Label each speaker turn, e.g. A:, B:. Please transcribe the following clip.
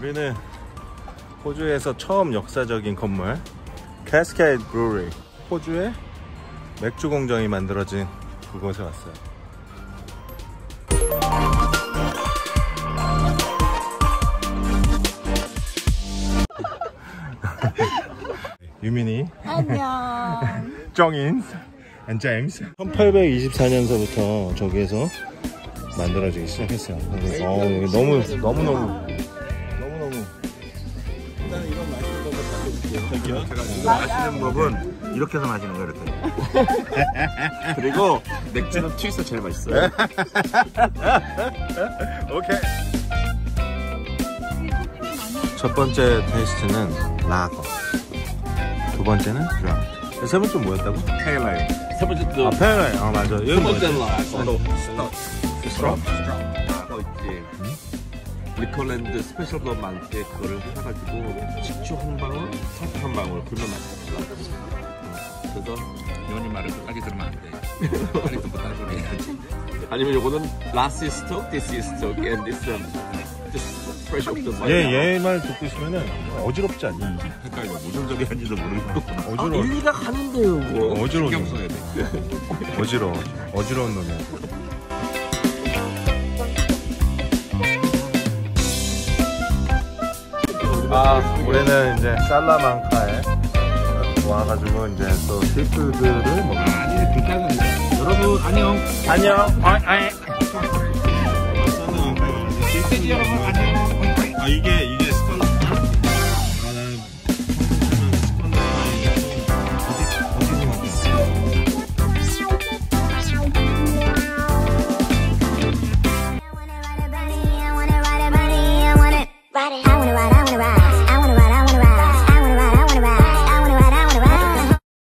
A: 우리는 호주에서 처음 역사적인 건물 Cascade Brewery 호주의 맥주 공정이 만들어진 그곳에 왔어요. 유민이
B: 안녕.
A: 정인 and 제임스 1824년서부터 저기에서 만들어지기 시작했어요. 어, 너무 너무 너무 일단 이런 맛있는 법을 저기요 제가 이거 마시는 법은 이렇게 해서 마시는 거예요 이렇게
C: 그리고 맥주는 트위스터 제일 맛있어요.
A: 오케이 첫 번째 테이스트는 라거 두 번째는 드럼 세 번째 뭐였다고?
C: 페일라일. 세 번째도
A: 아 페라이 아 맞아 여기
C: 세? 번째는 라거.
A: 스트럼?
C: 라거 있지. 리컬랜드 스페셜 많을 때 그거를 해가지고 식초 한 방울, 설탕 한 방울 불면 맛있어. 그래서
D: 연이 말을 끝까지 들으면 안 돼. 빨리 또 못하는 소리 해야지.
C: 아니면 요거는 last is stock, this is stock, and this um, just fresh off the line.
A: 얘, 얘말 듣고 있으면은 어지럽지 않니?
D: 헷갈려. 무슨 소리 하는지도 모르고.
C: 아,
A: 어지러워.
C: 일리가 가는데요, 뭐.
A: 어지러워.
D: 신경 써야 돼.
A: 어지러워. 어지러운 놈이야. 아, 우리는 이제 살라망카에 와가지고 이제 또 시푸드를 먹.
D: 아니, 불가는 여러분, 안녕.
A: 안녕. 아, 아.
D: 안녕.
A: 아, 이